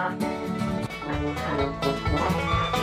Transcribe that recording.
นะคะ